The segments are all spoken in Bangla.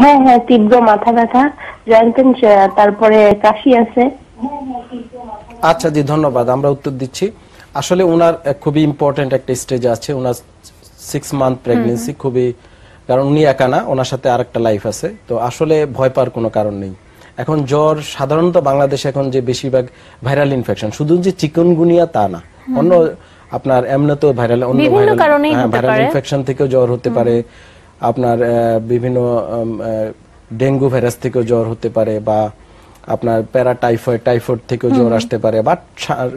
হ্যাঁ হ্যাঁ তীব্র মাথা ব্যথা জয়েন্ট তারপরে কাশি আছে। আচ্ছা জি ধন্যবাদ আমরা উত্তর দিচ্ছি। আসলে ওনার খুবই ইম্পর্টেন্ট একটা স্টেজ আছে ওনার সিক্স মান্থ প্রেগনেন্সি খুবই কারণ উনি একা না ওনার সাথে আরেকটা লাইফ আছে। তো আসলে ভয় পাওয়ার কোনো কারণ নেই। এখন জ্বর সাধারণত বাংলাদেশে এখন যে বেশিরভাগ ভাইরাল ইনফেকশন শুধু যে চিকনগুনিয়া তা না অন্য আপনার এমনিতেও ভাইরাল অন্য ভাইরাল ভাইরাল ইনফেকশন থেকেও জ্বর হতে পারে। আপনার বিভিন্ন ডেঙ্গু ভাইরাস থেকেও জ্বর হতে পারে বা আপনার প্যারা টাইফয়েড টাইফয়েড থেকেও জ্বর আসতে পারে বা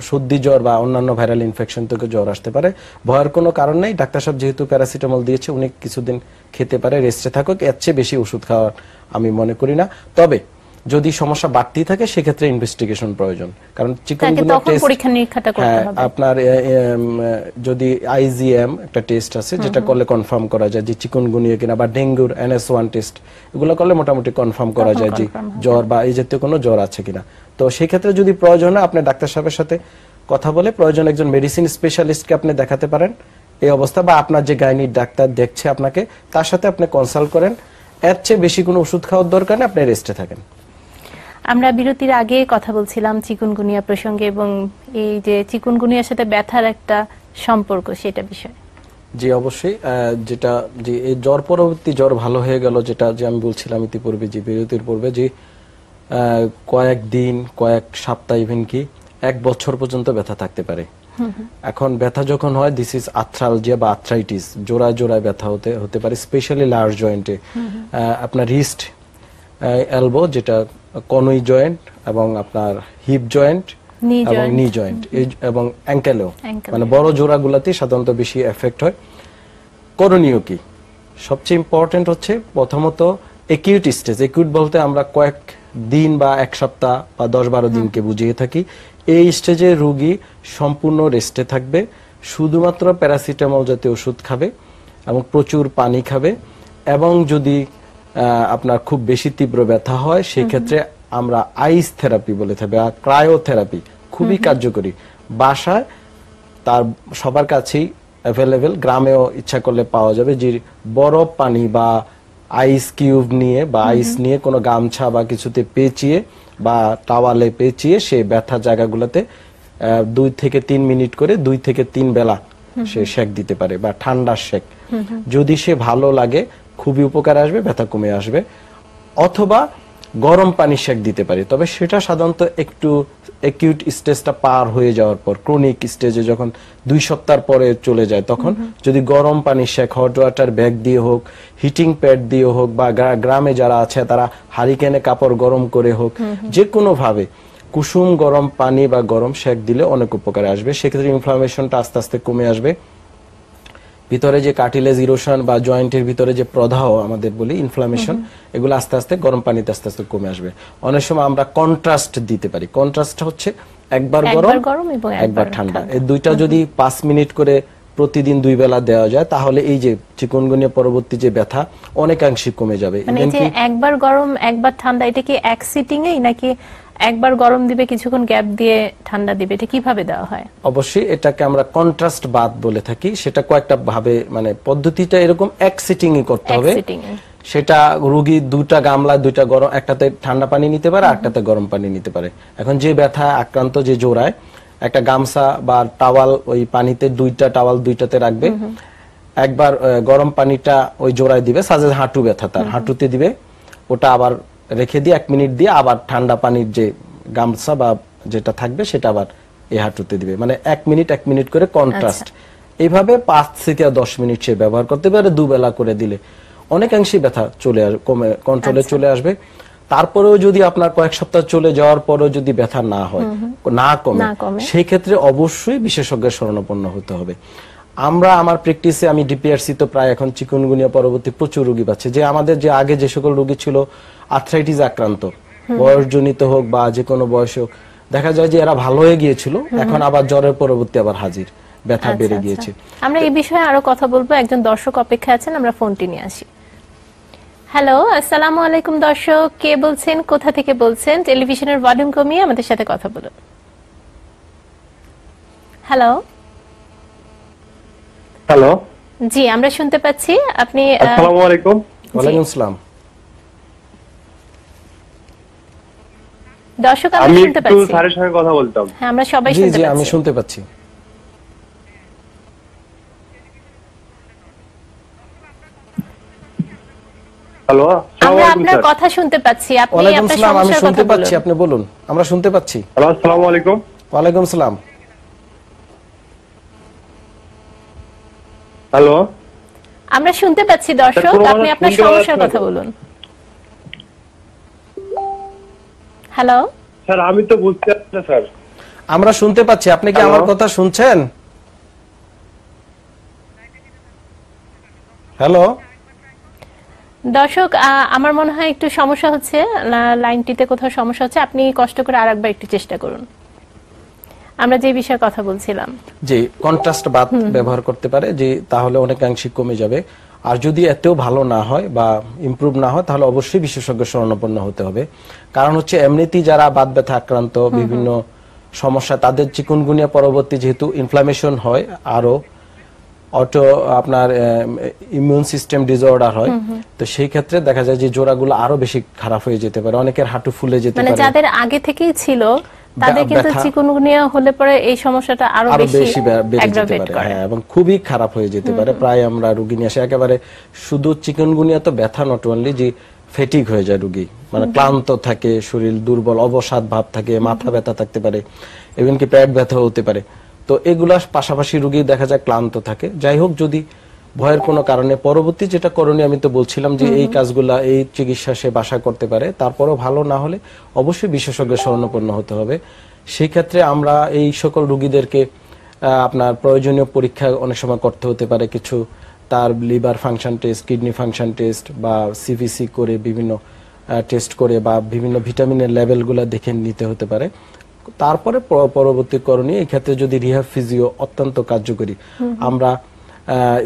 সর্দি জ্বর বা অন্যান্য ভাইরাল ইনফেকশন থেকে জ্বর আসতে পারে। ভয়ের কোনো কারণ নেই। ডাক্তার সাহেব যেহেতু প্যারাসিটামল দিয়েছে উনি কিছুদিন খেতে পারে রেস্টে থাকুক। এর চেয়ে বেশি ওষুধ খাওয়ার আমি মনে করি না। তবে যদি সমস্যা বাড়তি থাকে সেক্ষেত্রে ইনভেস্টিগেশন প্রয়োজন। কারণ টেস্ট পরীক্ষা নিরীক্ষাটা করতে হ্যাঁ হবে। আপনার যদি আইজিএম একটা টেস্ট আছে যেটা করলে কনফার্ম করা যায় যে চিকনগুনিয়া কিনা বা ডেঙ্গুর এনএস ওয়ান টেস্ট এগুলো করলে মোটামুটি কনফার্ম করা যায় যে জ্বর বা এই জাতীয় কোনো জ্বর আছে কিনা। তো সেই ক্ষেত্রে যদি প্রয়োজন হয় আপনি ডাক্তার সাহেবের সাথে কথা বলে প্রয়োজন একজন মেডিসিন স্পেশালিস্টকে আপনি দেখাতে পারেন এই অবস্থা বা আপনার যে গাইনির ডাক্তার দেখছে আপনাকে তার সাথে আপনি কনসাল্ট করেন। এর চেয়ে বেশি কোনো ওষুধ খাওয়ার দরকার নেই আপনি রেস্টে থাকেন। আমরা বিরতির আগে কথা বলছিলাম চিকুনগুনিয়া প্রসঙ্গে এবং এই যে চিকুনগুনিয়ার সাথে ব্যথার একটা সম্পর্ক সেটা বিষয়ে। জি অবশ্যই। যেটা যে এই জ্বর পরবর্তী জ্বর ভালো হয়ে গেল যেটা যে আমি বলছিলাম ইতিপূর্বে যে বিরতির পূর্বে যে কয়েক দিন কয়েক সপ্তাহ ইভেন কি এক বছর পর্যন্ত ব্যথা থাকতে পারে। এখন ব্যথা যখন হয় দিস ইজ আর্থ্রালজিয়া বা আথ্রাইটিস জোড়ায় জোড়ায় ব্যথা হতে হতে পারে স্পেশালি লার্জ জয়েন্টে আপনার রিস্ট এলবো যেটা কনুই জয়েন্ট এবং আপনার হিপ জয়েন্ট এবং নি জয়েন্ট এবং অ্যাঙ্কেলেও মানে বড় জোড়াগুলাতে সাধারণত বেশি এফেক্ট হয়। করণীয় কি? সবচেয়ে ইম্পর্টেন্ট হচ্ছে প্রথমত একিউট স্টেজ একিউট বলতে আমরা কয়েক দিন বা এক সপ্তাহ বা দশ বারো দিনকে বুঝিয়ে থাকি। এই স্টেজে রোগী সম্পূর্ণ রেস্টে থাকবে। শুধুমাত্র প্যারাসিটামল জাতীয় ওষুধ খাবে এবং প্রচুর পানি খাবে এবং যদি আপনার খুব বেশি তীব্র ব্যথা হয় সেক্ষেত্রে আমরা আইস থেরাপি বলে থাকি বা ক্রায়োথেরাপি খুবই কার্যকরী। বাসায় তার সবার কাছেই অ্যাভেলেবেল গ্রামেও ইচ্ছা করলে পাওয়া যাবে যে বরফ পানি বা আইস কিউব নিয়ে বা আইস নিয়ে কোনো গামছা বা কিছুতে পেঁচিয়ে বা টাওয়ালে পেঁচিয়ে সে ব্যথা জায়গাগুলোতে দুই থেকে তিন মিনিট করে দুই থেকে তিন বেলা সে শেক দিতে পারে বা ঠান্ডার শেক যদি সে ভালো লাগে খুবই উপকার আসবে ব্যথা কমে আসবে। অথবা গরম পানি শেক দিতে পারি তবে সেটা সাধারণত একটু একিউট স্টেজটা পার হয়ে যাওয়ার পর ক্রনিক স্টেজে যখন দুই সপ্তাহ পরে চলে যায় তখন যদি গরম পানি শেক হট ওয়াটার ব্যাগ দিয়ে হোক হিটিং প্যাড দিয়ে হোক বা গ্রা- গ্রামে যারা আছে তারা হারিকেনে কাপড় গরম করে হোক যে কোনো ভাবে কুসুম গরম পানি বা গরম শেক দিলে অনেক উপকারে আসবে। সেক্ষেত্রে ইনফ্লামেশনটা আস্তে আস্তে কমে আসবে। ভিতরে যে কার্টিলেজ ইরোশন বা জয়েন্টের ভিতরে যে প্রদাহ আমাদের বলি ইনফ্লামেশন এগুলো আস্তে আস্তে গরম পানিতে আস্তে আস্তে কমে আসবে। অনেক সময় আমরা কন্ট্রাস্ট দিতে পারি। কন্ট্রাস্ট হচ্ছে একবার গরম একবার ঠান্ডা। এই দুইটা যদি পাঁচ মিনিট করে প্রতিদিন দুই বেলা দেওয়া যায় তাহলে এই যে চিকনগুনিয়া পরবর্তী যে ব্যথা অনেকাংশে কমে যাবে। মানে একবার গরম একবার ঠান্ডা এটা কি এক সিটিং এই নাকি একবার গরম দিবে কিছুক্ষণ গ্যাপ দিয়ে ঠান্ডা দিবে এটা কীভাবে দেওয়া হয়? অবশ্যই এটাকে আমরা কন্ট্রাস্ট বাদ বলে থাকি। সেটা কয়েকটা ভাবে মানে পদ্ধতিটা এরকম এক সিটিং করতে হবে। সেটা রোগী দুটা গামলা দুইটা গরম একটাতে ঠান্ডা পানি নিতে পারে একটাতে গরম পানি নিতে পারে। এখন যে ব্যথা আক্রান্ত যে জোড়ায় একটা গামছা বা টাওয়াল ওই পানিতে দুইটা টাওয়াল দুইটাতে রাখবে। একবার গরম পানিটা ওই জোড়ায় দিবে সাজে হাঁটু ব্যথা তার হাঁটুতে দিবে। ওটা আবার রেখে দিয়ে এক মিনিট দিয়ে আবার ঠান্ডা পানির যে গামছা বা যেটা থাকবে সেটা আবার এই হাঁটুতে দিবে। মানে এক মিনিট এক মিনিট করে কন্ট্রাস্ট এইভাবে পাঁচ থেকে দশ মিনিট সে ব্যবহার করতে পারে দুবেলা করে দিলে। অনেকাংশে ব্যথা চলে কমে কন্ট্রোলে চলে আসবে। তারপরেও যদি আপনার কয়েক সপ্তাহ চলে যাওয়ার পরেও যদি ব্যথা না হয় না কমে না কমে। সেই ক্ষেত্রে অবশ্যই বিশেষজ্ঞের শরণাপন্ন হতে হবে। আমরা আমার প্র্যাকটিসে আমি ডিপিআরসি তো প্রায় এখন চিকুনগুনিয়া পরবর্তী প্রচুর রোগী পাচ্ছে। যে আমাদের যে আগে যে সকল রোগী ছিল আর্থ্রাইটিস আক্রান্ত বয়সজনিত হোক বা যে কোনো বয়স হোক দেখা যায় যে এরা ভালো হয়ে গিয়েছিল এখন আবার জ্বরের পরবর্তী আবার হাজির ব্যথা আচ্ছা, বেড়ে আচ্ছা। গিয়েছে। আমরা এই বিষয়ে আরও কথা বলব একজন দর্শক অপেক্ষা আছেন আমরা ফোনটি নিয়ে আসি। হ্যালো আসসালামু আলাইকুম দর্শক কে বলছেন কোথা থেকে বলছেন টেলিভিশনের ভলিউম কমিয়ে আমাদের সাথে কথা বলুন। হ্যালো। হ্যালো জি আমরা শুনতে পাচ্ছি। আপনি আসসালামু আলাইকুম। ওয়ালাইকুম আসসালাম। দর্শক আমি শুনতে একটু পাচ্ছি। স্যারের সঙ্গে কথা বলতাম। হ্যাঁ আমরা সবাই শুনতে জি আমি শুনতে পাচ্ছি। হ্যালো আমরা আপনার কথা শুনতে পাচ্ছি। আপনি আপনার আসসালাম আমি শুনতে পাচ্ছি আপনি বলুন। আমরা শুনতে পাচ্ছি। হ্যালো আসসালামু আলাইকুম। ওয়ালাইকুম আসসালাম। হ্যালো? আমরা শুনতে পাচ্ছি দর্শক। আপনি আপনার সমস্যার কথা বলুন। হ্যালো? স্যার আমি তো বুঝতে পারছি না স্যার। আমরা শুনতে পাচ্ছি। আপনি কি আমার কথা শুনছেন? হ্যালো? দর্শক আহ, আমার মনে হয় একটু সমস্যা হচ্ছে লাইনটিতে কোথাও সমস্যা হচ্ছে। আপনি কষ্ট করে আরেকবার একটু চেষ্টা করুন। আমরা যে বিষয়ে কথা বলছিলাম। যে কন্ট্রাস্ট বাদ ব্যবহার করতে পারে যে তাহলে অনেকাংশে কমে যাবে। আর যদি এতেও ভালো না হয় বা ইমপ্রুভ না হয় তাহলে অবশ্যই বিশেষজ্ঞ শরণাপন্ন হতে হবে। কারণ হচ্ছে এমনিতেই যারা বাত ব্যথা আক্রান্ত বিভিন্ন সমস্যা তাদের চিকুনগুনিয়া পরবর্তী যেহেতু ইনফ্লামেশন হয় আরও অটো আপনার ইমিউন সিস্টেম ডিসঅর্ডার হয় তো সেই ক্ষেত্রে দেখা যায় যে জোড়াগুলো আরও বেশি খারাপ হয়ে যেতে পারে অনেকের হাঁটু ফুলে যেতে পারে মানে পারে। যাদের আগে থেকেই ছিল তাদের কিন্তু চিকুনগুনিয়া হলে পরে এই সমস্যাটা আরও বেশি বেড়ে যেতে পারে। হ্যাঁ এবং খুবই খারাপ হয়ে যেতে পারে। প্রায় আমরা রুগী নিয়ে আসি। একেবারে শুধু চিকনগুনিয়া তো ব্যথা নট অনলি যে ফেটিক হয়ে যায় রুগী। মানে ক্লান্ত থাকে শরীর দুর্বল অবসাদ ভাব থাকে মাথা ব্যথা থাকতে পারে এমনকি পেট ব্যথা হতে পারে। তো এগুলা পাশাপাশি রুগী দেখা যায় ক্লান্ত থাকে। যাই হোক যদি ভয়ের কোনো কারণে। পরবর্তী যেটা করণীয় আমি তো বলছিলাম যে এই কাজগুলা এই চিকিৎসা সে বাসা করতে পারে। তারপরও ভালো না হলে অবশ্যই বিশেষজ্ঞের শরণাপন্ন হতে হবে। সেই ক্ষেত্রে আমরা এই সকল রুগীদেরকে আপনার প্রয়োজনীয় পরীক্ষা অনেক সময় করতে হতে পারে। কিছু তার liver function test kidney function test বা সিভিসি করে বিভিন্ন টেস্ট করে বা বিভিন্ন ভিটামিনের লেভেলগুলো দেখে নিতে হতে পারে। তারপরে পরবর্তী করণীয় এই ক্ষেত্রে যদি রিহাব ফিজিও অত্যন্ত কার্যকরী। আমরা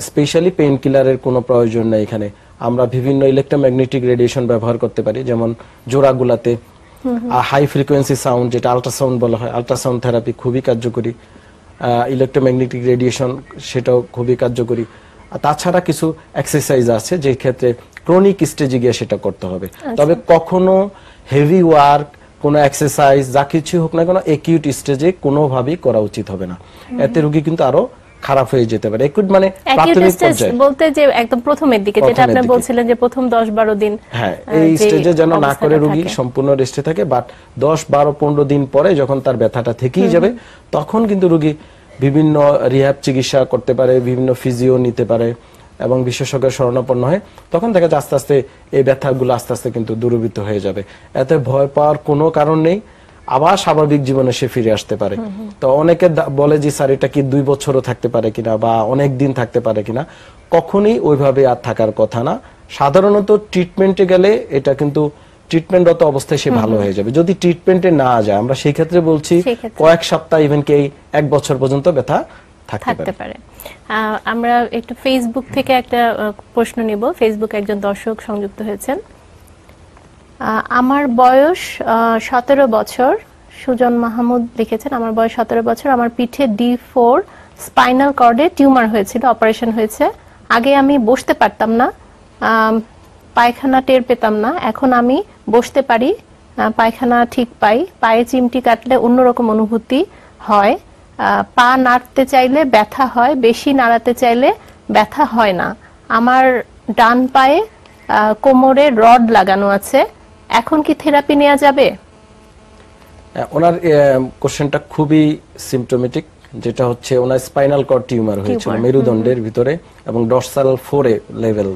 স্পেশালি পেইন কিলারের কোনো প্রয়োজন নেই এখানে। আমরা বিভিন্ন ইলেকট্রোম্যাগনেটিক রেডিয়েশন ব্যবহার করতে পারি যেমন জোড়াগুলাতে। হাই ফ্রিকোয়েন্সি সাউন্ড যেটা আল্ট্রাসাউন্ড বলা হয় আল্ট্রাসাউন্ড থেরাপি খুবই কার্যকরী। ইলেকট্রোম্যাগনেটিক রেডিয়েশন সেটাও খুবই কার্যকরী। আর তাছাড়া কিছু এক্সারসাইজ আছে যে ক্ষেত্রে ক্রনিক স্টেজে গিয়ে সেটা করতে হবে। তবে কখনো হেভি ওয়ার্ক কোনো এক্সারসাইজ যা কিছু হোক না কেন একিউট স্টেজে কোনোভাবেই করা উচিত হবে না। এতে রুগী কিন্তু আরও খারাপ হয়ে যেতে পারে। একিউট মানে প্রাথমিক পর্যায়ে। বলতে যে একদম প্রথমের দিকে যেটা আপনি বলছিলেন যে প্রথম 10 12 দিন হ্যাঁ এই স্টেজে যেন না করে রোগী সম্পূর্ণ রেস্টে থাকে বাট দশ বারো পনেরো দিন পরে যখন তার ব্যথাটা থেকেই যাবে তখন কিন্তু রোগী বিভিন্ন রিহ্যাব চিকিৎসা করতে পারে বিভিন্ন ফিজিও নিতে পারে এবং বিশেষজ্ঞের শরণাপন্ন হয় তখন দেখা যায় আস্তে আস্তে এই ব্যথাগুলো আস্তে আস্তে কিন্তু দূরীভূত হয়ে যাবে। এতে ভয় পাওয়ার কোনো কারণ নেই। আবার স্বাভাবিক জীবনে সে ফিরে আসতে পারে। তো অনেকে বলে যে স্যার এটা কি দুই বছরও থাকতে পারে কিনা বা অনেক দিন থাকতে পারে কিনা? কখনই ওইভাবে আর থাকার কথা না। সাধারণত ট্রিটমেন্টে গেলে এটা কিন্তু ট্রিটমেন্টরত অবস্থায় সে ভালো হয়ে যাবে। যদি ট্রিটমেন্টে না যায় আমরা সেই ক্ষেত্রে বলছি কয়েক সপ্তাহ ইভেন কি এক বছর পর্যন্ত ব্যথা থাকতে পারে। আমরা একটু ফেসবুক থেকে একটা প্রশ্ন নিব। ফেসবুক একজন দর্শক সংযুক্ত হয়েছেন। আমার বয়স সতেরো বছর। সুজন মাহমুদ লিখেছেন, আমার বয়স সতেরো বছর। আমার পিঠে ডি ফোর স্পাইনাল কর্ডে টিউমার হয়েছিল, অপারেশন হয়েছে। আগে আমি বসতে পারতাম না পায়খানা টের পেতাম না। এখন আমি বসতে পারি পায়খানা ঠিক পাই। পায়ে চিমটি কাটলে অন্যরকম অনুভূতি হয়। পা নাড়তে চাইলে ব্যথা হয়, বেশি নাড়াতে চাইলে ব্যথা হয় না। আমার ডান পায়ে কোমরে রড লাগানো আছে। এখন কি থেরাপি নেওয়া যাবে? ওনার কোশ্চেনটা খুবই সিমটোমেটিক যেটা হচ্ছে ওনার স্পাইনাল কর্ড টিউমার হয়েছিল মেরুদণ্ডের ভিতরে এবং ডরসাল ফোরে লেভেল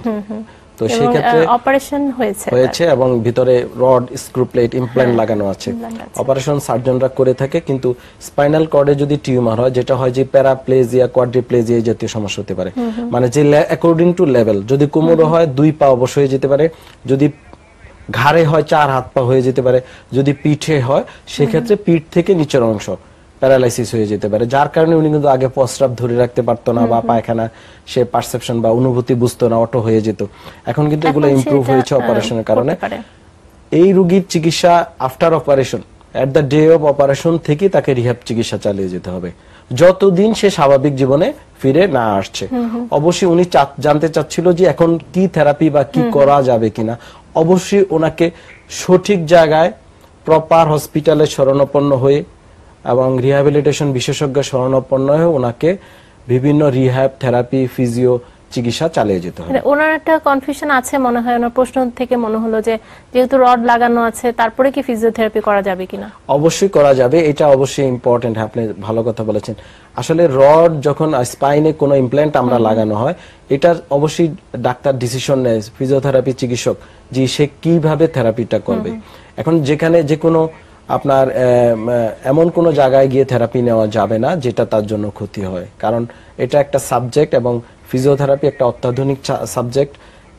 তো সেই ক্ষেত্রে অপারেশন হয়েছে হয়েছে এবং ভিতরে রড স্ক্রু প্লেট ইমপ্ল্যান্ট লাগানো আছে। অপারেশন সার্জনরা করে থাকে কিন্তু স্পাইনাল কর্ডে যদি টিউমার হয় যেটা হয় যে প্যারাপ্লেজিয়া কোয়াড্রিপ্লেজিয়া জাতীয় সমস্যা হতে পারে। মানে যে অ্যাকর্ডিং টু লেভেল যদি কোমরে হয় দুই পা অবশ্যই হয়ে যেতে পারে। যদি ঘাড়ে হয় চার হাত পা হয়ে যেতে পারে। যদি পিঠে হয় সেক্ষেত্রে পিঠ থেকে নিচের অংশ প্যারালাইসিস হয়ে যেতে পারে যার কারণে উনি কিন্তু আগে প্রস্রাব ধরে রাখতে পারতো না বা পায়খানা সে পারসেপশন বা অনুভূতি বুঝতো না অটো হয়ে যেত। এখন কিন্তু এগুলো ইমপ্রুভ হয়েছে অপারেশনের কারণে। এই রুগীর চিকিৎসা after operation at the day of operation থেকে তাকে রিহাব চিকিৎসা চালিয়ে যেতে হবে। যতদিন সে স্বাভাবিক জীবনে ফিরে না আসছে। অবশ্যই উনি জানতে চাচ্ছিল যে এখন কি থেরাপি বা কি করা যাবে কিনা। অবশ্যই ওনাকে সঠিক জায়গায় প্রপার হসপিটালে শরণাপন্ন হয়ে এবং রিহ্যাবিলিটেশন বিশেষজ্ঞ শরণাপন্ন হয়ে ওনাকে বিভিন্ন রিহ্যাব থেরাপি ফিজিও চিকিৎসা চালিয়ে যেতে হবে। মানে ওনার একটা কনফিউশন আছে মনে হয় ওনার প্রশ্ন থেকে মনে হলো যে যেহেতু রড লাগানো আছে তারপরে কি ফিজিওথেরাপি করা যাবে কিনা? অবশ্যই করা যাবে এটা অবশ্যই ইম্পর্টেন্ট আপনি ভালো কথা বলেছেন। আসলে রড যখন স্পাইনে কোনো ইমপ্ল্যান্ট আমরা লাগানো হয় এটা অবশ্যই ডাক্তার ডিসিশন নেয় ফিজিওথেরাপি চিকিৎসক যে সে কীভাবে থেরাপিটা করবে। এখন যেখানে যে কোনো আপনার এমন কোনো জায়গায় গিয়ে থেরাপি নেওয়া যাবে না যেটা তার জন্য ক্ষতি হয়। কারণ এটা একটা সাবজেক্ট এবং ফিজিওথেরাপি একটা অত্যাধুনিক সাবজেক্ট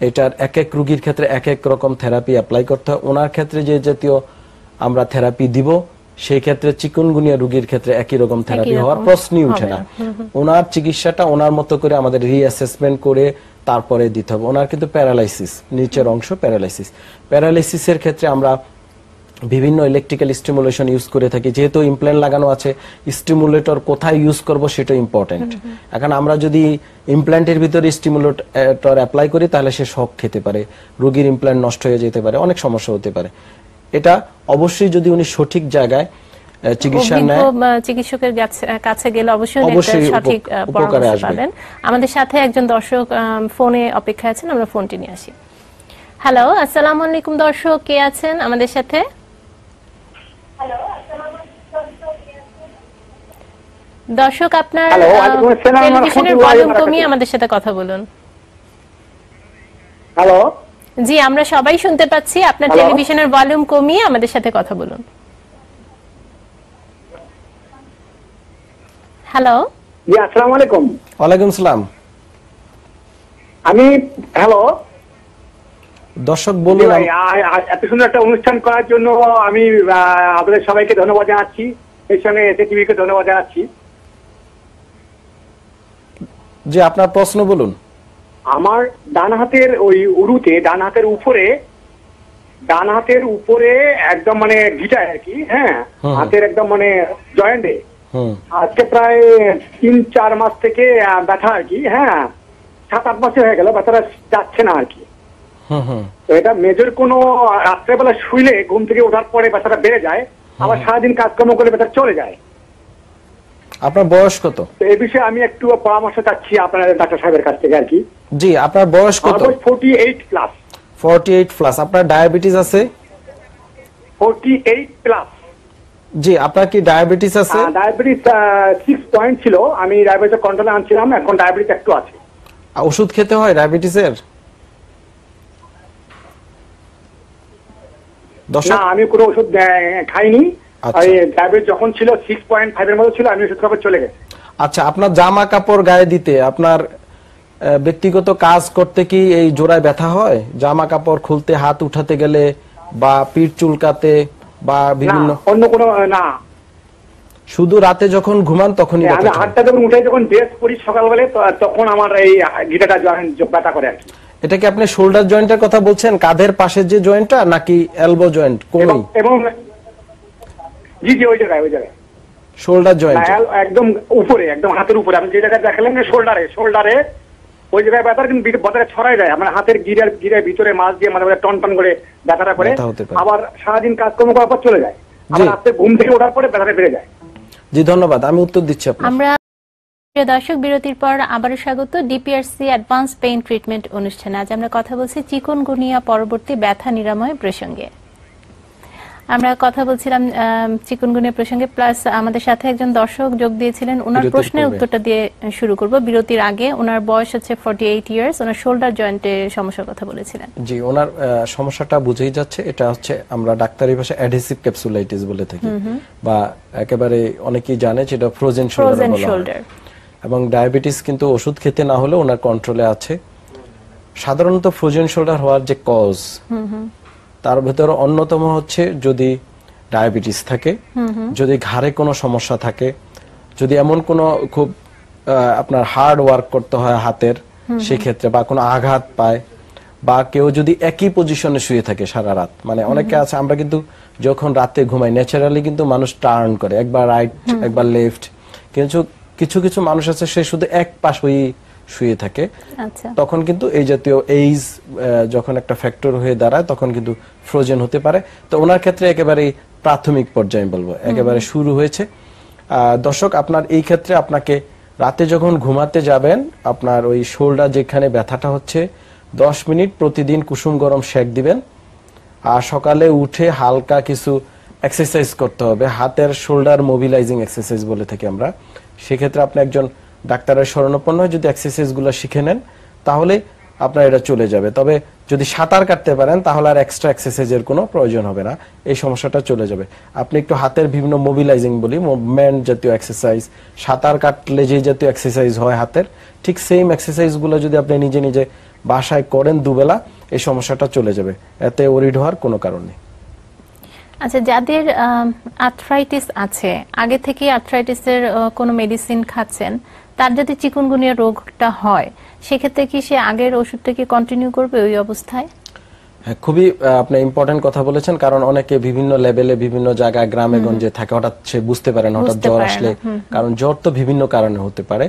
এটার এক এক রুগীর ক্ষেত্রে এক এক রকম থেরাপি অ্যাপ্লাই করতে হয়। ওনার ক্ষেত্রে যে জাতীয় আমরা থেরাপি দিব সেই ক্ষেত্রে চিকুনগুনিয়া রোগীর ক্ষেত্রে একই রকম থেরাপি হওয়ার প্রশ্নই উঠে না। ওনার চিকিৎসাটা ওনার মতো করে আমাদের রিঅ্যাসেসমেন্ট করে তারপরে দিতে হবে। ওনার কিন্তু প্যারালাইসিস নিচের অংশ প্যারালাইসিস প্যারালাইসিসের ক্ষেত্রে আমরা বিভিন্ন ইলেকট্রিক্যাল স্টিমুলেশন ইউজ করে থাকি। যেহেতু ইমপ্ল্যান্ট লাগানো আছে স্টিমুলেটর কোথায় ইউজ করব সেটা ইম্পর্টেন্ট এখন আমরা যদি ইমপ্ল্যান্টের ভিতরে স্টিমুলেটর অ্যাপ্লাই করি তাহলে সে শক খেতে পারে রোগীর ইমপ্ল্যান্ট নষ্ট হয়ে যেতে পারে অনেক সমস্যা হতে পারে। এটা অবশ্যই যদি উনি সঠিক জায়গায় চিকিৎসা নেয় চিকিৎসকের কাছে- কাছে গেলে অবশ্যই অবশ্যই সঠিক পরামর্শ পাবেন। আমাদের সাথে একজন দর্শক ফোনে অপেক্ষায় আছেন আমরা ফোনটি নিয়ে আসি। হ্যালো আসসালামু আলাইকুম দর্শক কে আছেন আমাদের সাথে? দর্শক আপনার টেলিভিশনের ভলিউম কমিয়ে আমাদের সাথে কথা বলুন। হ্যালো জি আমরা সবাই শুনতে পাচ্ছি। আপনার টেলিভিশনের ভলিউম কমিয়ে আমাদের সাথে কথা বলুন। হ্যালো জি আসসালামু আলাইকুম। ওয়ালাইকুম সালাম। আমি হ্যালো দর্শক বলুন এত সুন্দর একটা অনুষ্ঠান করার জন্য আমি আহ, আপনাদের সবাইকে ধন্যবাদ জানাচ্ছি। এর সঙ্গে এসে টিভিকে ধন্যবাদ জানাচ্ছি। যে আপনার প্রশ্ন বলুন। আমার ডান হাতের ওই উরুতে ডান হাতের উপরে ডান হাতের উপরে একদম মানে গিটার আর কি হ্যাঁ। হাতের একদম মানে জয়েন্টে। আজকে প্রায় তিন চার মাস থেকে ব্যথা আর কি হ্যাঁ? সাত আট মাসে হয়ে গেল ব্যথাটা যাচ্ছে না আর কি। তো এটা মেজর কোনো রাত্রেবেলা শুইলে ঘুম থেকে ওঠার পরে ব্যথাটা বেড়ে যায় আবার সারাদিন কাজকর্ম করলে ব্যথা চলে যায়। আপনার বয়স কত? এই বিষয়ে আমি একটু পরামর্শ চাচ্ছি আপনার ডাক্তার সাহেবের কাছ থেকে আর কি। জি আপনার বয়স কত? আমার forty eight plus forty eight plus আপনার ডায়াবেটিস আছে? ফোর্টি এইট প্লাস জি আপনার কি ডায়াবেটিস আছে? ডায়াবেটিস সিক্স পয়েন্ট ছিল। আমি ডায়াবেটিস কন্ট্রোলে আনছিলাম এখন ডায়াবেটিস একটু আছে। ওষুধ খেতে হয় ডায়াবেটিসের না আমি কোনো ওষুধ খাইনি। আর ডায়াবেটিস যখন ছিল সিক্স পয়েন্ট ফাইভের মতো ছিল আমি ওষুধ খাবার চলে গেছে। আচ্ছা আপনার জামা কাপড় গায়ে দিতে আপনার ব্যক্তিগত কাজ করতে কি এই জোড়ায় ব্যথা হয়? জামা কাপড় খুলতে হাত উঠাতে গেলে বা পিঠ চুলকাতে বা বিভিন্ন অন্য কোনো না। শুধু রাতে যখন ঘুমান তখনই আমি হাতটা যখন উঠে যখন ড্রেস পরি সকালবেলা তখন আমার এই গিটাটা ব্যথা করে আর এটা কি আপনি শোল্ডার জয়েন্টের কথা বলছেন? কাঁধের পাশের যে জয়েন্টটা নাকি এলবো জয়েন্ট কোন এবং এবং জি জি ওই জায়গায় ওই জায়গায়। শোল্ডার জয়েন্ট একদম উপরে একদম হাতের উপরে। আপনি যে জায়গায় দেখালেন শোল্ডারে শোল্ডারে ওই জায়গায় ব্যথার কিন্তু বি- ছড়াই যায়। আমার হাতের গিরার গিরার ভিতরে মাছ দিয়ে মাঝে মাঝে টন টন করে ব্যথাটা করে ব্যথা হতে পারে। আবার সারাদিন কাজকর্ম করার পর চলে যায়। আবার। ঘুম থেকে ওঠার পরে ব্যথাটা বেড়ে যায়। জি ধন্যবাদ। আমি উত্তর দিচ্ছি আমরা প্রিয় দর্শক বিরতির পর আবারও স্বাগত। ডিপিআরসি অ্যাডভান্স পেইন ট্রিটমেন্ট অনুষ্ঠানে। আজ আমরা কথা বলছি চিকনগুনিয়া পরবর্তী ব্যথা নিরাময় প্রসঙ্গে। আমরা কথা বলছিলাম আম, চিকুনগুনিয়া প্রসঙ্গে প্লাস আমাদের সাথে একজন দর্শক যোগ দিয়েছিলেন ওনার প্রশ্নের উত্তরটা দিয়ে শুরু করব। বিরতির আগে ওনার বয়স হচ্ছে ফর্টি এইট ইয়ার্স ওনার শোল্ডার জয়েন্টে সমস্যার কথা বলেছিলেন। জি ওনার সমস্যাটা বুঝেই যাচ্ছে এটা হচ্ছে আমরা ডাক্তারি ভাষায় অ্যাডহেসিভ ক্যাপসুলাইটিস বলে থাকি। বা একেবারে অনেকেই জানে যেটা ফ্রোজেন শোল্ডার এবং ডায়াবেটিস কিন্তু ওষুধ খেতে না হলেও ওনার কন্ট্রোলে আছে। সাধারণত ফ্রোজেন শোল্ডার হওয়ার যে কজ তার ভেতরে অন্যতম হচ্ছে যদি ডায়াবেটিস থাকে যদি ঘাড়ে কোনো সমস্যা থাকে যদি এমন কোনো খুব আপনার হার্ড ওয়ার্ক করতে হয় হাতের সেক্ষেত্রে বা কোনো আঘাত পায় বা কেউ যদি একই পজিশনে শুয়ে থাকে সারা রাত মানে অনেকে আছে আমরা কিন্তু যখন রাতে ঘুমাই ন্যাচারালি কিন্তু মানুষ টার্ন করে একবার রাইট একবার লেফট কিন্তু কিছু কিছু মানুষ আছে সে শুধু এক পাশ হয়ে শুয়ে থাকে। আচ্ছা। তখন কিন্তু এই জাতীয় এইজ যখন একটা ফ্যাক্টর হয়ে দাঁড়ায় তখন কিন্তু ফ্রোজেন হতে পারে। তো ওনার ক্ষেত্রে একেবারে প্রাথমিক পর্যায়ে বলব। একেবারে শুরু হয়েছে। দর্শক আপনার এই ক্ষেত্রে আপনাকে রাতে যখন ঘুমাতে যাবেন আপনার ওই শোল্ডার যেখানে ব্যথাটা হচ্ছে দশ মিনিট প্রতিদিন কুসুম গরম শেক দিবেন। আর সকালে উঠে হালকা কিছু এক্সারসাইজ করতে হবে। হাতের শোল্ডার মোবিলাইজিং এক্সারসাইজ বলে থাকি আমরা। সেক্ষেত্রে আপনি একজন ডাক্তারের শরণাপন্ন হয়ে যদি এক্সারসাইজগুলো শিখে নেন, তাহলে আপনার এটা চলে যাবে। তবে যদি সাঁতার কাটতে পারেন, তাহলে আর এক্সট্রা এক্সারসাইজের কোনো প্রয়োজন হবে না। এই সমস্যাটা চলে যাবে। আপনি একটু হাতের বিভিন্ন মোবিলাইজিং বলি মুভমেন্ট জাতীয় এক্সারসাইজ সাঁতার কাটলে যে জাতীয় এক্সারসাইজ হয় হাতের, ঠিক সেম এক্সারসাইজগুলো যদি আপনি নিজে নিজে বাসায় করেন দুবেলা, এই সমস্যাটা চলে যাবে। এতে ওরিড হওয়ার কোনো কারণ নেই। আচ্ছা যাদের আর্থ্রাইটিস আছে, আগে থেকে আর্থ্রাইটিসের কোনো মেডিসিন খাচ্ছেন তার যদি চিকুনগুনিয়া রোগটা হয় সেক্ষেত্রে কি সে আগের ওষুধটা কি কন্টিনিউ করবে ওই অবস্থায়? হ্যাঁ খুবই আপনি ইম্পর্টেন্ট কথা বলেছেন কারণ অনেকে বিভিন্ন লেভেলে বিভিন্ন জায়গায় গ্রামে গঞ্জে থাকে হঠাৎ সে বুঝতে পারে না হঠাৎ জ্বর আসলে কারণ জ্বর তো বিভিন্ন কারণে হতে পারে।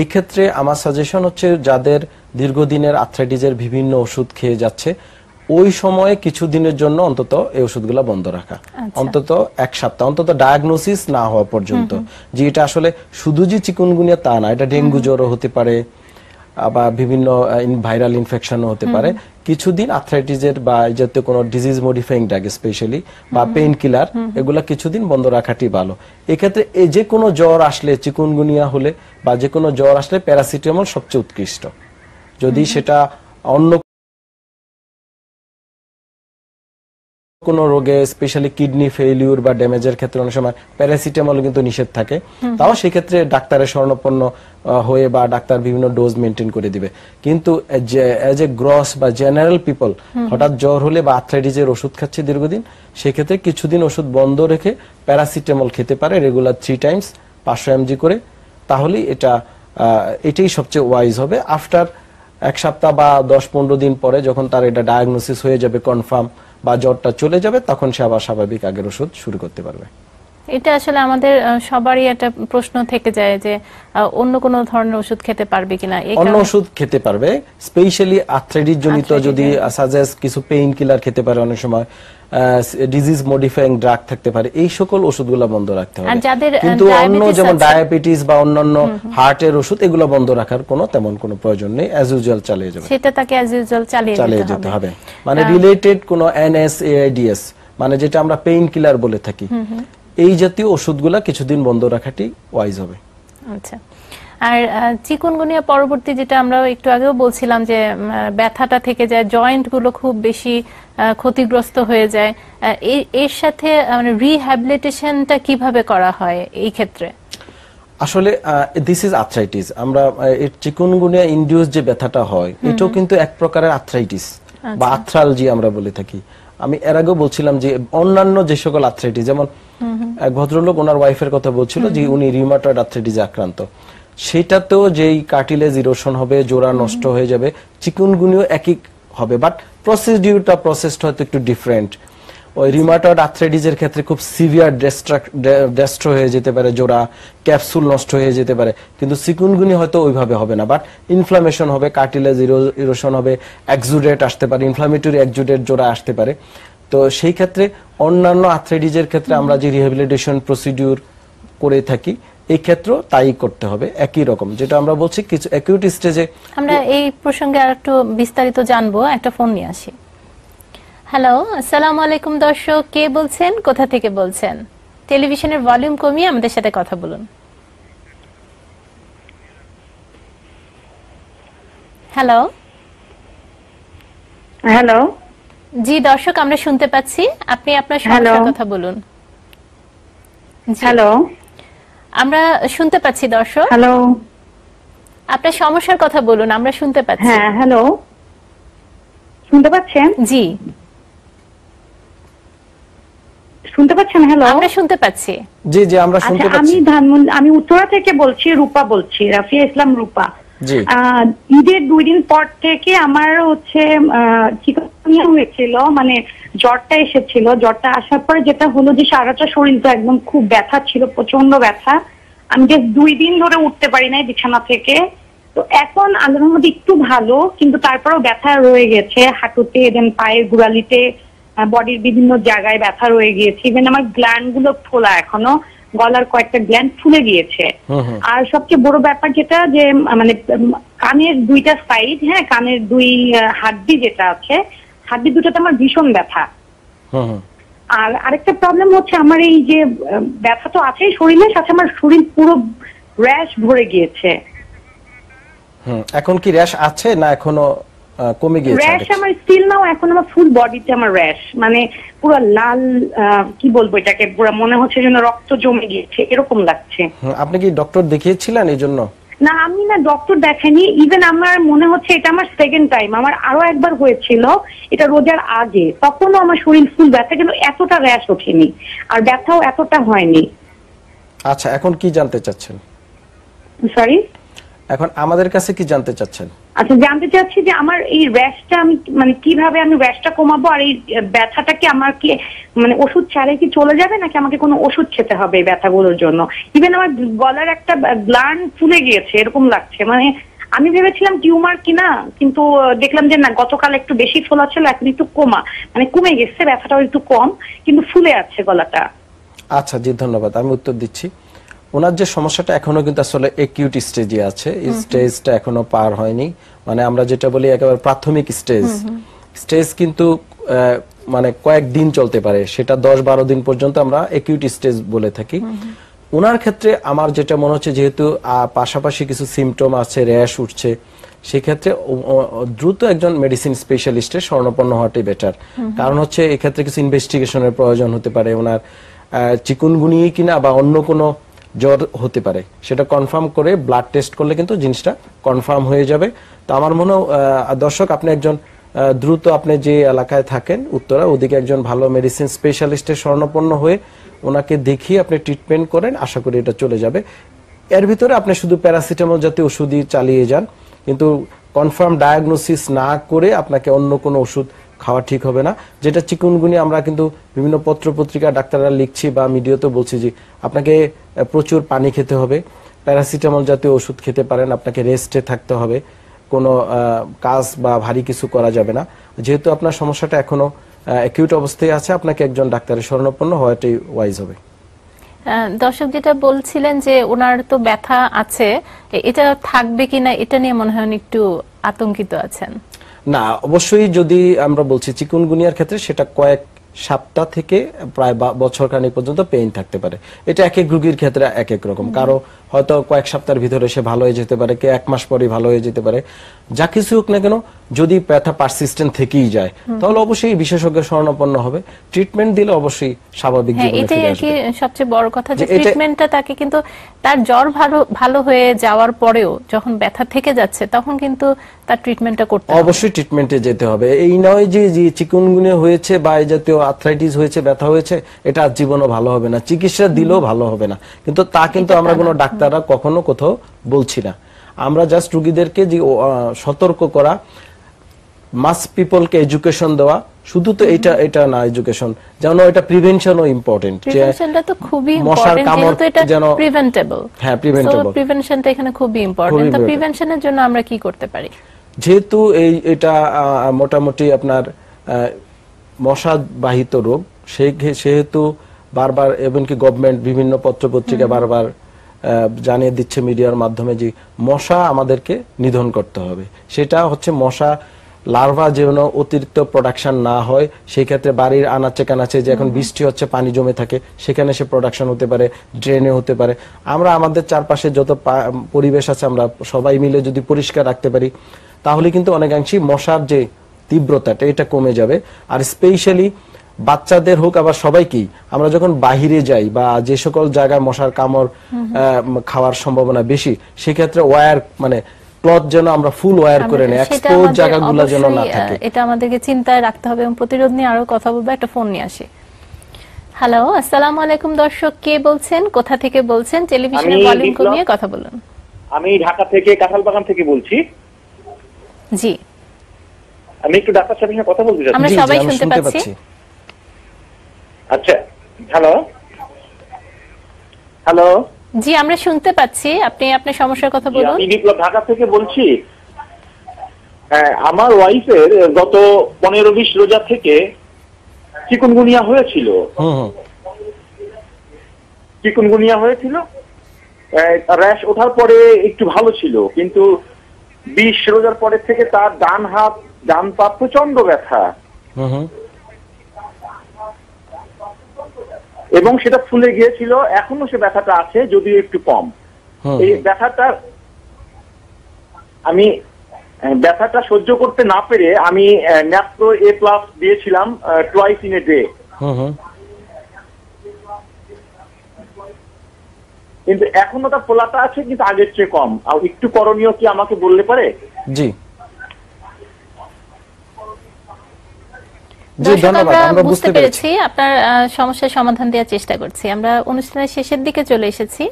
এই ক্ষেত্রে আমার সাজেশন হচ্ছে যাদের দীর্ঘদিনের আর্থ্রাইটিসের বিভিন্ন ওষুধ খেয়ে যাচ্ছে ওই সময়ে কিছু দিনের জন্য অন্তত এই ওষুধগুলো বন্ধ রাখা। আচ্ছা। অন্তত এক সপ্তাহ অন্তত ডায়াগনোসিস না হওয়া পর্যন্ত। যে এটা আসলে শুধু যে চিকুনগুনিয়া তা না এটা ডেঙ্গু জ্বরও হতে পারে আবার বিভিন্ন ভাইরাল ইনফেকশনও হতে পারে। কিছুদিন আর্থ্রাইটিসের বা এই জাতীয় কোনো ডিজিজ মডিফাইং ড্রাগ স্পেশালি বা পেইন কিলার এগুলা কিছুদিন বন্ধ রাখাটি ভালো। এক্ষেত্রে এই যে কোনো জ্বর আসলে চিকুনগুনিয়া হলে বা যে কোনো জ্বর আসলে প্যারাসিটামল সবচেয়ে উৎকৃষ্ট। যদি সেটা অন্য কোনো রোগে স্পেশালি কিডনি ফেইলিউর বা ড্যামেজের ক্ষেত্রে অনেক সময় প্যারাসিটামল কিন্তু নিষেধ থাকে। তাও সেক্ষেত্রে ডাক্তারের শরণাপন্ন আহ, হয়ে বা ডাক্তার বিভিন্ন ডোজ মেনটেন করে দিবে। কিন্তু এজ এ গ্রস বা জেনারেল পিপল হঠাৎ জ্বর হলে বা আর্থ্রাইটিসের ওষুধ খাচ্ছে দীর্ঘদিন সেক্ষেত্রে কিছুদিন ওষুধ বন্ধ রেখে প্যারাসিটামল খেতে পারে রেগুলার থ্রি টাইমস পাঁচশো এমজি করে। তাহলেই এটা এটাই সবচেয়ে ওয়াইজ হবে। আফটার এক সপ্তাহ বা দশ পনেরো দিন পরে যখন তার এটা ডায়াগনোসিস হয়ে যাবে কনফার্ম বা জ্বরটা চলে যাবে তখন সে আবার স্বাভাবিক আগের ওষুধ শুরু করতে পারবে। এটা আসলে আমাদের সবারই একটা প্রশ্ন থেকে যায় যে অন্য কোন ধরনের ওষুধ খেতে পারবে কিনা। অন্য ওষুধ খেতে পারবে স্পেশালি আর্থ্রাইটিস জনিত যদি সাজেস্ট কিছু পেইন কিলার খেতে পারে অনেক সময় ডিজিজ মডিফাইং ড্রাগ থাকতে পারে। এই সকল ওষুধগুলো বন্ধ রাখতে হবে। কিন্তু অন্য যেমন ডায়াবেটিস বা অন্যান্য হার্টের ওষুধ এগুলো বন্ধ রাখার কোনো তেমন কোনো প্রয়োজন নেই। অ্যাজ ইউজুয়াল চালিয়ে যাবে। সেটা তাকে অ্যাজ ইউজুয়াল চালিয়ে চালিয়ে যেতে হবে। মানে রিলেটেড কোন এনএসএআইডিএস মানে যেটা আমরা পেইন কিলার বলে থাকি। এই জাতীয় ওষুধগুলা কিছুদিন বন্ধ রাখাটি ওয়াইজ হবে। আচ্ছা। আর চিকুনগুনিয়া পরবর্তী যেটা আমরা একটু আগেও বলছিলাম যে ব্যথাটা থেকে যায় জয়েন্টগুলো খুব বেশি ক্ষতিগ্রস্ত হয়ে যায় এর সাথে মানে রিহ্যাবিলিটেশনটা কীভাবে করা হয় এই ক্ষেত্রে? আসলে দিস ইজ আর্থ্রাইটিস আমরা চিকুনগুনিয়া ইন্ডিউস যে ব্যথাটা হয় এটাও কিন্তু এক প্রকারের আর্থ্রাইটিস বা আর্থ্রালজি আমরা বলে থাকি। আমি এর আগেও বলছিলাম যে অন্যান্য যে সকল আর্থ্রাইটিস যেমন এক ভদ্রলোক ওনার ওয়াইফের কথা বলছিল যে উনি রিউমাটয়েড আর্থ্রাইটিসে আক্রান্ত। সেটাতেও যেই কার্টিলেজ ইরোশন হবে জোড়া নষ্ট হয়ে যাবে চিকুনগুনিও একই হবে। বাট প্রসিডিউরটা প্রসেসটা হয়তো একটু ডিফারেন্ট ওই রিমাটয়েড আর্থ্রাইটিসের ক্ষেত্রে খুব সিভিয়ার ডেস্ট্রো হয়ে যেতে পারে জোড়া ক্যাপসুল নষ্ট হয়ে যেতে পারে। কিন্তু সিকুনগুনি হয়তো ওইভাবে হবে না। বাট ইনফ্লামেশন হবে কার্টিলেজ ইরোশন হবে এক্সুডেট আসতে পারে ইনফ্লামেটরি এক্সুডেট জোড়া আসতে পারে। তো সেই ক্ষেত্রে অন্যান্য আর্থ্রাইটিসের ক্ষেত্রে আমরা যে রিহ্যাবিলিটেশন প্রসিডিউর করে থাকি এই ক্ষেত্রেও তাই করতে হবে একই রকম যেটা আমরা বলছি কিছু অ্যাকিউট স্টেজে আমরা এই প্রসঙ্গে আর একটু বিস্তারিত জানব একটা ফোন নিয়ে আসি। হ্যালো আসসালামু আলাইকুম দর্শক কে বলছেন কোথা থেকে বলছেন? টেলিভিশনের ভলিউম কমিয়ে আমাদের সাথে কথা বলুন। হ্যালো হ্যালো জি দর্শক আমরা শুনতে পাচ্ছি। আপনি আপনার সমস্যার কথা বলুন। হ্যালো আমরা শুনতে পাচ্ছি দর্শক। হ্যালো আপনার সমস্যার কথা বলুন আমরা শুনতে পাচ্ছি। হ্যাঁ হ্যালো শুনতে পাচ্ছেন? জি। শুনতে পাচ্ছেন? হ্যালো আমরা শুনতে পাচ্ছি। জি জি আমরা শুনতে পাচ্ছি। আমি ধানমন্ডি আমি উত্তরা থেকে বলছি রূপা বলছি রাফিয়া ইসলাম রূপা। ঈদের দুই দিন পর থেকে আমার হচ্ছে হয়েছিল মানে জ্বরটা এসেছিল। জ্বরটা আসার পরে যেটা হলো যে সারাটা শরীর তো একদম খুব ব্যথা ছিল প্রচণ্ড ব্যথা। আমি জাস্ট দুই দিন ধরে উঠতে পারি নাই বিছানা থেকে। তো এখন আল্লাহর মধ্যে একটু ভালো, কিন্তু তারপরেও ব্যথা রয়ে গেছে। হাঁটুতে দেন পায়ের গোড়ালিতে বডির বিভিন্ন জায়গায় ব্যথা রয়ে গিয়েছে। ইভেন আমার গ্ল্যান্ডগুলো ফোলা এখনও। গলার কয়েকটা গ্ল্যান্ড ফুলে গিয়েছে। আর সবচেয়ে বড় ব্যাপার যেটা যে মানে কানের দুইটা সাইড হ্যাঁ কানের দুই হাড্ডি যেটা আছে হাড্ডি দুটোতে আমার ভীষণ ব্যথা। আর আরেকটা প্রবলেম হচ্ছে আমার এই যে ব্যথা তো আছেই শরীরে সাথে আমার শরীর পুরো র্যাশ ভরে গিয়েছে। হুম এখন কি র্যাশ আছে না এখনও কমে গিয়েছে র্যাশ আমার স্টিল নাও এখন আমার ফুল বডিতে আমার র্যাশ মানে পুরো লাল কি বলব এটাকে পুরো মনে হচ্ছে যেন রক্ত জমে গিয়েছে এরকম লাগছে। আপনি কি ডক্টর দেখিয়েছিলেন এই জন্য? না আমি না ডক্টর দেখাইনি ইভেন আমার মনে হচ্ছে এটা আমার সেকেন্ড টাইম আমার আরও একবার হয়েছিল এটা রোজার আগে তখনও আমার শরীর ফুল ব্যথা কিন্তু এতটা র্যাশ ওঠেনি আর ব্যথাও এতটা হয়নি। আচ্ছা এখন কি জানতে চাচ্ছেন? সরি এখন আমাদের কাছে কি জানতে চাচ্ছেন? আচ্ছা জানতে চাচ্ছি যে আমার এই র্যাশটা আমি মানে কীভাবে আমি র্যাশটা কমাবো আর এই ব্যথাটা কি আমার কি মানে ওষুধ ছাড়ে কি চলে যাবে নাকি আমাকে কোনো ওষুধ খেতে হবে ব্যথাগুলোর জন্য? ইভেন আমার গলার একটা গ্ল্যান্ড ফুলে গিয়েছে, এরকম লাগছে। মানে আমি ভেবেছিলাম টিউমার কিনা, কিন্তু দেখলাম যে না, গতকাল একটু বেশি ফোলা ছিল এখন একটু কমা। মানে কমে গেছে, ব্যথাটাও একটু কম, কিন্তু ফুলে আছে গলাটা। আচ্ছা জি, ধন্যবাদ। আমি উত্তর দিচ্ছি। ওনার যে সমস্যাটা এখনও কিন্তু আসলে একিউট স্টেজে আছে। এই স্টেজটা এখনও পার হয়নি। মানে আমরা যেটা বলি একেবারে প্রাথমিক স্টেজ স্টেজ কিন্তু মানে কয়েকদিন চলতে পারে। সেটা দশ বারো দিন পর্যন্ত আমরা একিউট স্টেজ বলে থাকি। ওনার ক্ষেত্রে আমার যেটা মনে হচ্ছে যেহেতু পাশাপাশি কিছু সিমটম আছে র্যাশ উঠছে সেক্ষেত্রে দ্রুত একজন মেডিসিন স্পেশালিস্টের স্বর্ণপন্ন হওয়াটাই বেটার কারণ হচ্ছে এক্ষেত্রে কিছু ইনভেস্টিগেশনের প্রয়োজন হতে পারে। ওনার চিকুনগুনি কিনা বা অন্য কোনো জ্বর হতে পারে। সেটা কনফার্ম করে ব্লাড টেস্ট করলে কিন্তু জিনিসটা কনফার্ম হয়ে যাবে। তো আমার মনে দর্শক, আপনি একজন দ্রুত আপনি যে এলাকায় থাকেন, উত্তরা, ওদিকে একজন ভালো মেডিসিন স্পেশালিস্টের স্বর্ণপন্ন হয়ে ওনাকে দেখিয়ে আপনি ট্রিটমেন্ট করেন, আশা করি এটা চলে যাবে। এর ভিতরে আপনি শুধু প্যারাসিটামল জাতীয় ওষুধই চালিয়ে যান, কিন্তু কনফার্ম ডায়াগনোসিস না করে আপনাকে অন্য কোনো ওষুধ খাওয়া ঠিক হবে না। যেটা চিকুনগুনি আমরা কিন্তু বিভিন্ন পত্র পত্রিকা ডাক্তাররা লিখছি বা মিডিয়াতেও বলছি যে আপনাকে প্রচুর পানি খেতে হবে। প্যারাসিটামল জাতীয় ওষুধ খেতে পারেন, আপনাকে রেস্টে থাকতে হবে। কোনো কাজ বা ভারী কিছু করা যাবে না। যেহেতু আপনার সমস্যাটা এখনও অ্যাকিউট অবস্থায় আছে, আপনাকে একজন ডাক্তারের শরণাপন্ন হওয়াটাই ওয়াইজ হবে। দর্শক যেটা বলছিলেন যে ওনার তো ব্যথা আছে এটা থাকবে কিনা এটা নিয়ে মনে হয় একটু আতঙ্কিত আছেন। না অবশ্যই যদি আমরা বলছি চিকুনগুনিয়ার ক্ষেত্রে সেটা কয়েক সপ্তাহ থেকে প্রায় বছর খানিক পর্যন্ত পেইন থাকতে পারে। এটা এক এক রুগীর ক্ষেত্রে এক এক রকম। কারও হয়তো কয়েক সপ্তাহের ভিতরে সে ভালো হয়ে যেতে পারে কে এক মাস পরে ভালো হয়ে যেতে পারে। যা কিছু হোক না কেন যদি ব্যথা পারসিস্টেন্ট থেকেই যায় তাহলে অবশ্যই বিশেষজ্ঞ স্বর্ণাপন্ন হবে। ট্রিটমেন্ট দিলে অবশ্যই স্বাভাবিক হ্যাঁ জীবনে এটাই আর কি সবচেয়ে বড় কথা যে ট্রিটমেন্টটা তাকে কিন্তু তার জ্বর ভালো ভালো হয়ে যাওয়ার পরেও যখন ব্যথা থেকে যাচ্ছে তখন কিন্তু তার ট্রিটমেন্টটা করতে হবে। অবশ্যই ট্রিটমেন্টে যেতে হবে। এই নয় যে যে চিকুনগুনিয়া হয়েছে বা এই জাতীয় আর্থ্রাইটিস হয়েছে ব্যথা হয়েছে এটা আর জীবনও ভালো হবে না। চিকিৎসা দিলেও ভালো হবে না। কিন্তু তা কিন্তু আমরা কোনো ডাক্তাররা কখনো কোথাও বলছি না। আমরা জাস্ট রুগীদেরকে যে সতর্ক করা মাস পিপলকে এডুকেশন দেওয়া শুধু তো এটা এটা না এডুকেশন যেন এটা প্রিভেনশনও ইম্পর্টেন্ট প্রিভেনশনটা তো খুবই মশার ইম্পর্টেন্ট কামড় এটা যেন প্রিভেন্টেবল হ্যাঁ, preventable। প্রিভেনশনটা এখানে খুবই ইম্পর্টেন্ট তো প্রিভেনশনের জন্য আমরা কি করতে পারি? যেহেতু এই এটা মোটামুটি আপনার মশা বাহিত রোগ সেই সেহেতু বারবার এমনকি গভর্নমেন্ট বিভিন্ন পত্র পত্রিকা বারবার জানিয়ে দিচ্ছে মিডিয়ার মাধ্যমে যে মশা আমাদেরকে নিধন করতে হবে। সেটা হচ্ছে মশা লার্ভা যেন অতিরিক্ত প্রোডাকশন না হয় সেই ক্ষেত্রে বাড়ির আনাচে কানাচে যে এখন বৃষ্টি হচ্ছে পানি জমে থাকে সেখানে সে প্রোডাকশন হতে পারে ড্রেনে হতে পারে। আমরা আমাদের চারপাশে যত পরিবেশ আছে আমরা সবাই মিলে যদি পরিষ্কার রাখতে পারি তাহলে কিন্তু অনেকাংশেই মশার যে তীব্রতাটা এটা কমে যাবে। আর স্পেশালি বাচ্চাদের হোক আবার সবাইকেই। আমরা যখন বাহিরে যাই বা যে সকল জায়গায় মশার কামড় খাওয়ার সম্ভাবনা বেশি সেক্ষেত্রে ওয়্যার মানে ক্লথ যেন আমরা ফুল ওয়্যার করে নেই এক্সপোজ জায়গাগুলো যেন না থাকে। এটা আমাদেরকে চিন্তায় রাখতে হবে এবং প্রতিরোধ নিয়ে আরও কথা বলব একটা ফোন নিয়ে আসি। হ্যালো আসসালামু আলাইকুম দর্শক কে বলছেন কোথা থেকে বলছেন ভলিউম কমিয়ে কথা বলুন। আমি ঢাকা থেকে কাঁঠাল থেকে বলছি। জি। আমি একটু ডাক্তার সাহেবের সঙ্গে কথা বলতে চাচ্ছি। আমরা সবাই শুনতে পাচ্ছি। আচ্ছা হ্যালো হ্যালো জি আমরা শুনতে পাচ্ছি। আপনি আপনার সমস্যার কথা বলুন। আমি বিপ্লব ঢাকা থেকে বলছি হ্যাঁ, আমার ওয়াইফের গত পনেরো বিশ রোজা থেকে চিকুনগুনিয়া হয়েছিল। চিকুনগুনিয়া হয়েছিল। র্যাশ ওঠার পরে একটু ভালো ছিল কিন্তু বিশ রোজার পরে থেকে তার ডান হাত ডান পা প্রচণ্ড ব্যথা। এবং সেটা ফুলে গিয়েছিল এখনও সে ব্যথাটা আছে যদিও একটু কম। এই ব্যথাটা আমি ব্যথাটা সহ্য করতে না পেরে আমি ন্যাপ্রো এ প্লাস দিয়েছিলাম টুয়াইস ইন এ ডে কিন্তু এখনও তার ফোলাটা আছে কিন্তু আগের চেয়ে কম। আর একটু করণীয় কি আমাকে বললে পারে? জি জি দর্শক ধন্যবাদ আমরা বুঝতে পেরেছি। আপনার সমস্যার সমাধান দেওয়ার চেষ্টা করছি। আমরা অনুষ্ঠানের শেষের দিকে চলে এসেছি।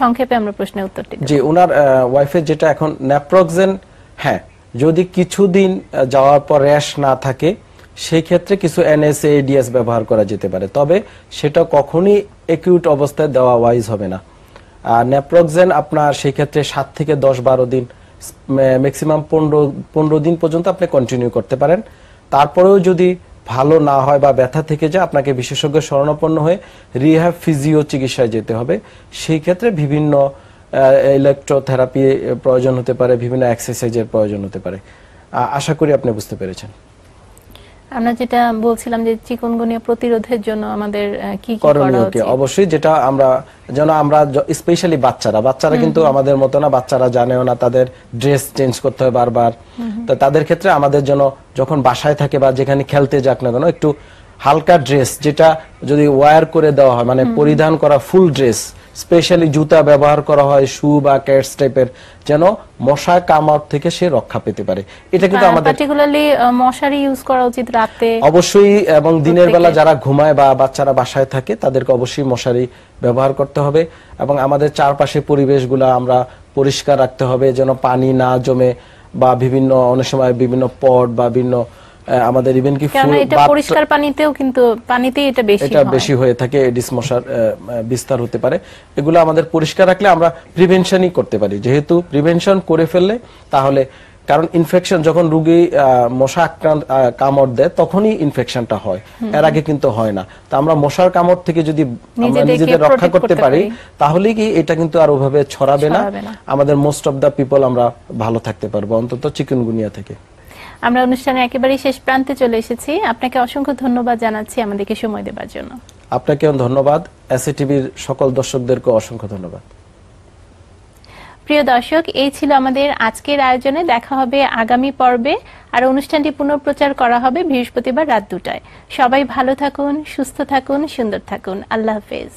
সংক্ষেপে আমরা প্রশ্নের উত্তরটি দেব। জি ওনার ওয়াইফের যেটা এখন ন্যাপ্রক্সেন হ্যাঁ যদি কিছুদিন যাওয়ার পর র্যাশ না থাকে সেই ক্ষেত্রে কিছু এনএসএ এডিএস ব্যবহার করা যেতে পারে। তবে সেটা কখনই একিউট অবস্থায় দেওয়া ওয়াইজ হবে না। আর ন্যাপ্রক্সেন আপনার সেই ক্ষেত্রে সাত থেকে দশ বারো দিন ম্যাক্সিমাম পনেরো পনেরো দিন পর্যন্ত আপনি কন্টিনিউ করতে পারেন। তারপরেও যদি ভালো না হয় বা ব্যথা থেকে যায়, আপনাকে বিশেষজ্ঞ শরণাপন্ন হয়ে রিহ্যাব ফিজিও চিকিৎসায় যেতে হবে। সেই ক্ষেত্রে বিভিন্ন ইলেকট্রোথেরাপি প্রয়োজন হতে পারে, বিভিন্ন এক্সারসাইজের প্রয়োজন হতে পারে। আশা করি আপনি বুঝতে পেরেছেন। আমরা যেটা বলছিলাম যে চিকনগুনিয়া প্রতিরোধের জন্য আমাদের কি কি করা উচিত? অবশ্যই যেটা আমরা যেন আমরা স্পেশালি বাচ্চারা বাচ্চারা কিন্তু আমাদের মতো না বাচ্চারা জানেও না তাদের ড্রেস চেঞ্জ করতে হয় বারবার। তো তাদের ক্ষেত্রে আমাদের জন্য যখন বাসায় থাকে বা যেখানে খেলতে যাক না কেন একটু হালকা ড্রেস যেটা যদি ওয়্যার করে দেওয়া হয় মানে পরিধান করা ফুল ড্রেস স্পেশালি জুতা ব্যবহার করা হয় শু বা ক্যাটস টাইপের যেন মশা কামড় থেকে সে রক্ষা পেতে পারে। এটা কিন্তু আমাদের পার্টিকুলারলি মশারি ইউজ করা উচিত রাতে। অবশ্যই এবং দিনের বেলা যারা ঘুমায় বা বাচ্চারা বাসায় থাকে তাদেরকে অবশ্যই মশারি ব্যবহার করতে হবে। এবং আমাদের চারপাশে পরিবেশগুলো আমরা পরিষ্কার রাখতে হবে যেন পানি না জমে বা বিভিন্ন অনেক সময় বিভিন্ন পট বা বিভিন্ন আমাদের ইভেন কি পরিষ্কার পানিতেও কিন্তু পানিতেই এটা বেশি এটা বেশি হয়ে থাকে এডিস মশার বিস্তার হতে পারে। এগুলো আমাদের পরিষ্কার রাখলে আমরা প্রিভেনশনই করতে পারি। যেহেতু প্রিভেনশন করে ফেললে তাহলে কারণ ইনফেকশন যখন রুগী মশা আক্রান্ত কামড় দেয় তখনই ইনফেকশনটা হয়। এর আগে কিন্তু হয় না। তো আমরা মশার কামড় থেকে যদি আমরা নিজেদের রক্ষা করতে পারি। তাহলে কি এটা কিন্তু আর ওভাবে ছড়াবে না। আমাদের মোস্ট অফ দা পিপল আমরা ভালো থাকতে পারব অন্তত চিকুনগুনিয়া থেকে। আমরা অনুষ্ঠানের একেবারেই শেষ প্রান্তে চলে এসেছি। আপনাকে অসংখ্য ধন্যবাদ জানাচ্ছি আমাদেরকে সময় দেওয়ার জন্য। আপনাকেও ধন্যবাদ। এসএ টিভির সকল দর্শকদেরকে অসংখ্য ধন্যবাদ। প্রিয় দর্শক এই ছিল আমাদের আজকের আয়োজনে। দেখা হবে আগামী পর্বে। আর অনুষ্ঠানটি পুনঃপ্রচার করা হবে বৃহস্পতিবার রাত দুটায়। সবাই ভালো থাকুন সুস্থ থাকুন সুন্দর থাকুন। আল্লাহ হাফেজ।